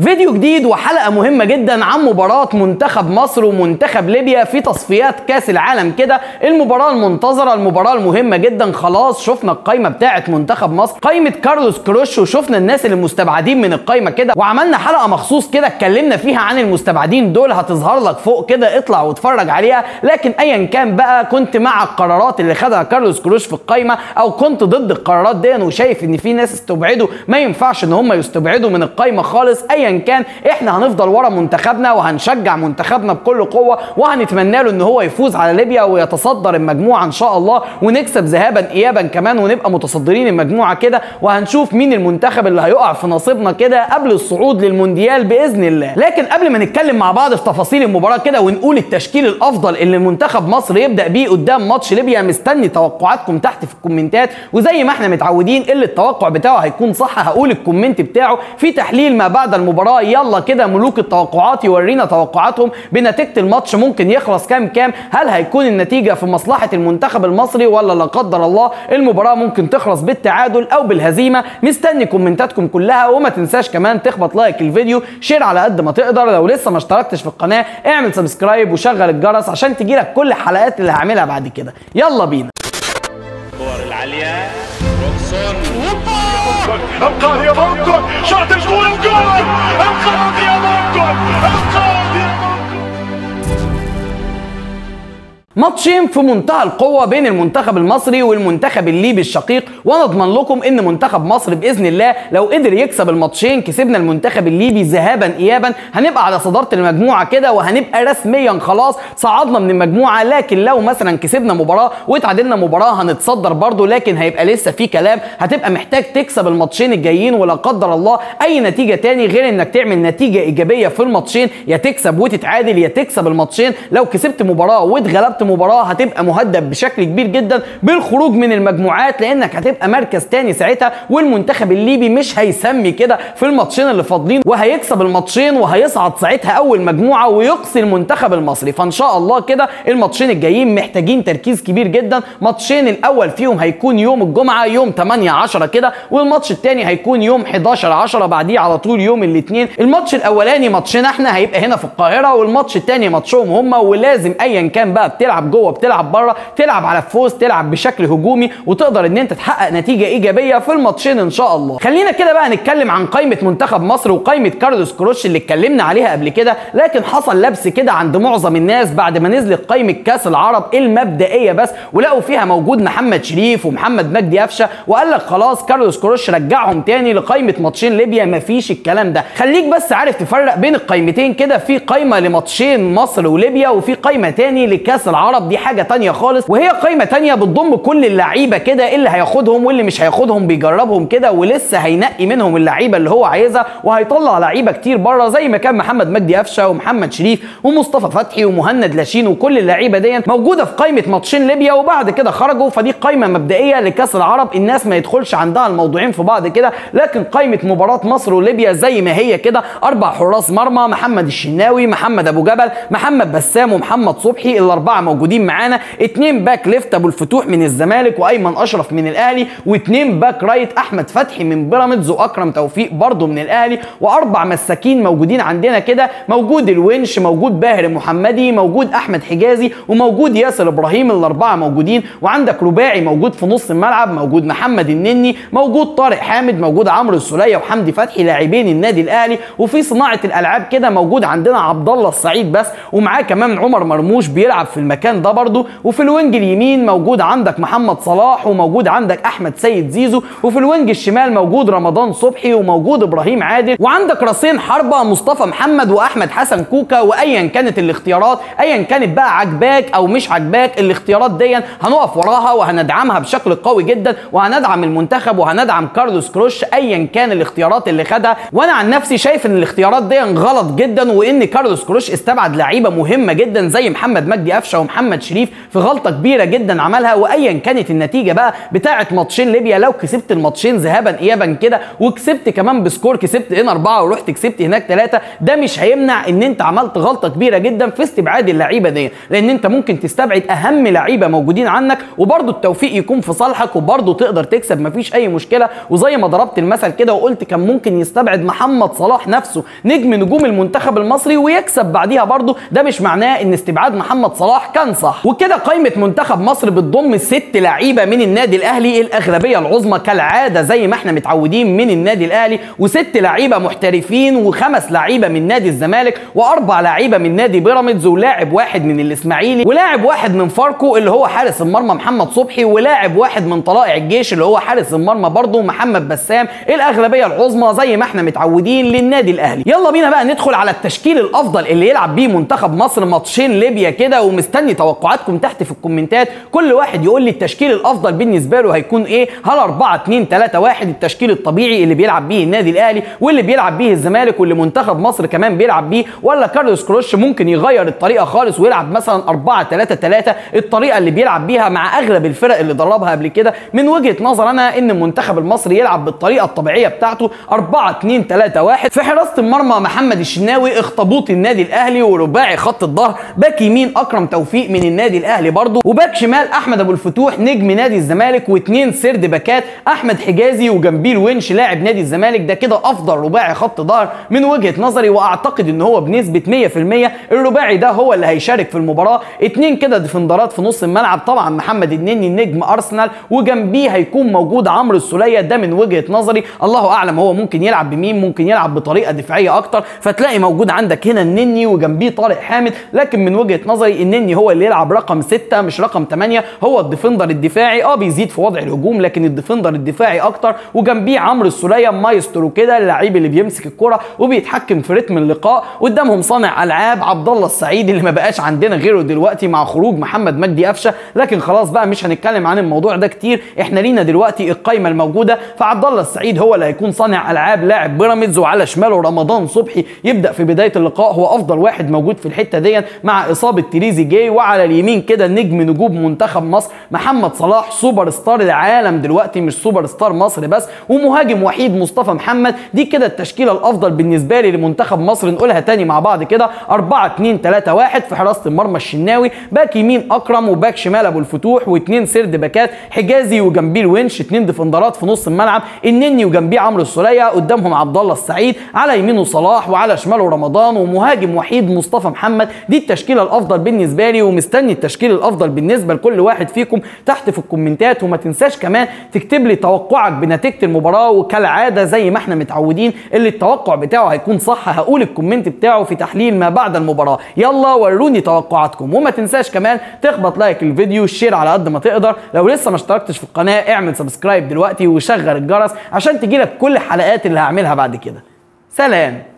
فيديو جديد وحلقة مهمة جدا عن مباراة منتخب مصر ومنتخب ليبيا في تصفيات كأس العالم كده. المباراة المنتظرة المباراة المهمة جدا. خلاص شفنا القايمة بتاعة منتخب مصر. قايمة كارلوس كروش وشفنا الناس اللي مستبعدين من القايمة كده. وعملنا حلقة مخصوص كده اتكلمنا فيها عن المستبعدين دول. هتظهر لك فوق كده اطلع واتفرج عليها. لكن ايا كان بقى كنت مع القرارات اللي خدها كارلوس كروش في القايمة أو كنت ضد القرارات دي وشايف إن في ناس استبعدوا. ما ينفعش إن هم يستبعدوا من القايمة خالص. ايا كان إحنا هنفضل ورا منتخبنا وهنشجع منتخبنا بكل قوة وهنتمنى له إن هو يفوز على ليبيا ويتصدر المجموعة إن شاء الله ونكسب ذهابا ايابا كمان ونبقى متصدرين المجموعة كده وهنشوف مين المنتخب اللي هيقع في نصيبنا كده قبل الصعود للمونديال بإذن الله. لكن قبل ما نتكلم مع بعض في تفاصيل المباراة كده ونقول التشكيل الأفضل اللي منتخب مصر يبدأ بيه قدام ماتش ليبيا مستني توقعاتكم تحت في الكومنتات وزي ما إحنا متعودين اللي التوقع بتاعه هيكون صح هقول ال comment بتاعه في تحليل ما بعد المباراة. يلا كده ملوك التوقعات يورينا توقعاتهم. بنتيجة الماتش ممكن يخلص كام كام؟ هل هيكون النتيجة في مصلحة المنتخب المصري ولا لا قدر الله؟ المباراة ممكن تخلص بالتعادل أو بالهزيمة. مستني كومنتاتكم كلها وما تنساش كمان تخبط like الفيديو share على قد ما تقدر. لو لسه ما اشتركتش في القناة اعمل subscribe وشغل الجرس عشان تجيلك كل الحلقات اللي هعملها بعد كده. يلا بينا. انقاذ يا مونكو شاط الجول الجول انقاذ ماتشين في منتهى القوة بين المنتخب المصري والمنتخب الليبي الشقيق. وأنا اضمن لكم إن منتخب مصر بإذن الله لو قدر يكسب الماتشين كسبنا المنتخب الليبي ذهابا ايابا. هنبقى على صدارة المجموعة كده وهنبقى رسميا خلاص. صعدنا من المجموعة لكن لو مثلا كسبنا مباراة وتعادلنا مباراة هنتصدر برضه لكن هيبقى لسه في كلام. هتبقى محتاج تكسب الماتشين الجايين ولا قدر الله أي نتيجة تاني غير إنك تعمل نتيجة إيجابية في الماتشين. يا تكسب وتتعادل يا تكسب الماتشين. لو كسبت مباراة واتغلبت مباراة هتبقى مهدد بشكل كبير جدا بالخروج من المجموعات لأنك هتبقى مركز تاني ساعتها والمنتخب الليبي مش هيسمي كده في الماتشين اللي فاضلين وهيكسب الماتشين وهيصعد ساعتها أول مجموعة ويقصي المنتخب المصري. فإن شاء الله كده الماتشين الجايين محتاجين تركيز كبير جدا. ماتشين الأول فيهم هيكون يوم الجمعة يوم 8 10 كده والماتش الثاني هيكون يوم 11 10 بعديه على طول يوم الاثنين الماتش الأولاني ماتشنا إحنا هيبقى هنا في القاهرة والماتش الثاني ماتشهم هم ولازم ايا كان بقى بتلعب جوه بتلعب بره تلعب على الفوز تلعب بشكل هجومي وتقدر إن أنت تحقق نتيجة إيجابية في الماتشين إن شاء الله. خلينا كده بقى نتكلم عن قائمة منتخب مصر وقائمة كارلوس كروش اللي اتكلمنا عليها قبل كده لكن حصل لبس كده عند معظم الناس بعد ما نزلت قائمة كأس العرب المبدئية بس ولقوا فيها موجود محمد شريف ومحمد مجدي قفشة وقال لك خلاص كارلوس كروش رجعهم تاني لقائمة ماتشين ليبيا مفيش الكلام ده. خليك بس عارف تفرق بين القائمتين كده في قائمه لماتشين مصر وليبيا وفي قائمه تاني لكأس العرب. دي حاجة تانية خالص وهي قائمه تانية بتضم كل اللعيبة كده اللي هياخدهم واللي مش هياخدهم بيجربهم كده ولسه هينقي منهم اللعيبة اللي هو عايزها وهيطلع لعيبة كتير بره زي ما كان محمد مجدي قفشة ومحمد شريف ومصطفى فتحي ومهند لاشين وكل اللعيبة دي موجودة في قائمه ماتشين ليبيا وبعد كده خرجوا. فدي قائمه مبدئية لكأس العرب الناس ما يدخلش عندها الموضوعين في بعض كده لكن قائمه مباراة مصر وليبيا زي ما هي كده أربع حراس مرمى محمد الشناوي محمد أبو جبل محمد بسام ومحمد صبحي الأربعة موجودين معانا. اتنين back left أبو الفتوح من الزمالك وأيمن أشرف من الأهلي واتنين back right أحمد فتحي من بيراميدز وأكرم توفيق برضه من الأهلي وأربع مساكين موجودين عندنا كده. موجود الونش موجود باهر محمدي موجود أحمد حجازي وموجود ياسر إبراهيم الأربعة موجودين. وعندك رباعي موجود في نص الملعب موجود محمد النني موجود طارق حامد موجود عمرو السولية وحمدي فتحي لاعبين النادي الأهلي. وفي صناعة الألعاب كده موجود عندنا عبد الله السعيد بس ومعاه كمان عمر مرموش بيلعب في المكان ده برضه وفي ال wing اليمين موجود عندك محمد صلاح وموجود عندك أحمد سيد زيزو وفي ال wing الشمال موجود رمضان صبحي وموجود إبراهيم عادل وعندك راسين حربة مصطفى محمد وأحمد حسن كوكا وأيا كانت الاختيارات أيا كانت بقى عجباك أو مش عجباك الاختيارات دي هنقف وراها وهندعمها بشكل قوي جدا وهندعم المنتخب وهندعم كارلوس كروش ايا كان الاختيارات اللي خدها. وأنا عن نفسي شايف إن الاختيارات دي غلط جدا وإن كارلوس كروش استبعد لعيبة مهمة جدا زي محمد مجدي قفشة محمد شريف في غلطة كبيرة جدا عملها وايا كانت النتيجة بقى بتاعة ماتشين ليبيا. لو كسبت الماتشين ذهابا ايابا كده وكسبت كمان ب score كسبت هنا أربعة ورحت كسبت هناك ثلاثة ده مش هيمنع إن أنت عملت غلطة كبيرة جدا في استبعاد اللعيبة دي لأن أنت ممكن تستبعد أهم لعيبة موجودين عنك وبرده التوفيق يكون في صالحك وبرده تقدر تكسب مفيش أي مشكلة. وزي ما ضربت المثل كده وقلت كان ممكن يستبعد محمد صلاح نفسه نجم نجوم المنتخب المصري ويكسب بعديها برده ده مش معناه إن استبعاد محمد صلاح كان صح. وكده قائمه منتخب مصر بتضم ست لعيبة من النادي الأهلي الأغلبية العظمى كالعادة زي ما إحنا متعودين من النادي الأهلي. وست لعيبة محترفين وخمس لعيبة من نادي الزمالك وأربع لعيبة من نادي بيراميدز ولاعب واحد من الإسماعيلي ولاعب واحد من فاركو اللي هو حارس المرمى محمد صبحي ولاعب واحد من طلائع الجيش اللي هو حارس المرمى برضه محمد بسام الأغلبية العظمى زي ما إحنا متعودين للنادي الأهلي. يلا بينا بقى ندخل على التشكيل الأفضل اللي يلعب بيه منتخب مصر ماتشين ليبيا كده ومستني توقعاتكم تحت في الكومنتات. كل واحد يقول لي التشكيل الأفضل بالنسبة له هيكون إيه؟ هل 4 2 3 1 التشكيل الطبيعي اللي بيلعب بيه النادي الأهلي واللي بيلعب بيه الزمالك واللي منتخب مصر كمان بيلعب بيه ولا كارلوس كروش ممكن يغير الطريقة خالص ويلعب مثلا 4 3 3 الطريقة اللي بيلعب بيها مع أغلب الفرق اللي دربها قبل كده من وجهة نظر أنا إن المنتخب المصري يلعب بالطريقة الطبيعية بتاعته. 4 2 3 1 في حراسة المرمى محمد الشناوي اخطبوط النادي الأهلي ورباعي خط الظهر. باك يمين أكرم توفيق. من النادي الأهلي برضه. و back شمال أحمد أبو الفتوح نجم نادي الزمالك واثنين سرد باكات أحمد حجازي وجنبيه الونش لاعب نادي الزمالك. ده كده أفضل رباعي خط ظهر من وجهة نظري وأعتقد إن هو بنسبة 100% الرباعي ده هو اللي هيشارك في المباراة. اتنين كده ديفندرات في نص الملعب طبعا محمد النني نجم أرسنال وجنبيه هيكون موجود عمرو السولية. ده من وجهة نظري. الله أعلم هو ممكن يلعب بمين ممكن يلعب بطريقة دفاعية أكتر. فتلاقي موجود عندك هنا النني وجنبيه طارق حامد. لكن من وجهة نظري النني هو اللي يلعب رقم 6 مش رقم 8 هو ال defender الدفاعي. آه بيزيد في وضع الهجوم لكن ال defender الدفاعي أكتر. وجنبيه عمرو السولية مايسترو كده اللعيب اللي بيمسك الكرة وبيتحكم في رتم اللقاء. قدامهم صانع ألعاب عبد الله السعيد اللي ما بقاش عندنا غيره دلوقتي مع خروج محمد مجدي قفشة. لكن خلاص بقى مش هنتكلم عن الموضوع ده كتير. إحنا لينا دلوقتي القايمة الموجودة. فعبد الله السعيد هو اللي هيكون صانع ألعاب لاعب بيراميدز وعلى شماله رمضان صبحي يبدأ في بداية اللقاء. هو أفضل واحد موجود في الحتة دي مع إصابة تريزيجيه وعلى اليمين كده نجم نجوم منتخب مصر. محمد صلاح سوبر ستار العالم دلوقتي مش سوبر ستار مصر بس ومهاجم وحيد مصطفى محمد. دي كده التشكيلة الأفضل بالنسبة لي لمنتخب مصر. نقولها تاني مع بعض كده. 4 2 3 1 في حراسة المرمى الشناوي. back يمين أكرم و back شمال أبو الفتوح. واثنين سرد باكات حجازي وجنبيه الونش اثنين ديفندرات في نص الملعب. النني وجنبيه عمرو السولية. قدامهم عبد الله السعيد. على يمينه صلاح. وعلى شماله رمضان. ومهاجم وحيد مصطفى محمد. دي التشكيلة الأفضل بالنسبة لي. ومستني التشكيل الأفضل بالنسبة لكل واحد فيكم تحت في الكومنتات وما تنساش كمان تكتب لي توقعك بنتيجة المباراة. وكالعادة زي ما إحنا متعودين اللي التوقع بتاعه هيكون صح هقول ال comment بتاعه في تحليل ما بعد المباراة. يلا وروني توقعاتكم. وما تنساش كمان تخبط like الفيديو ال share على قد ما تقدر. لو لسه ما اشتركتش في القناة اعمل subscribe دلوقتي وشغل الجرس عشان تجيلك كل الحلقات اللي هعملها بعد كده. سلام.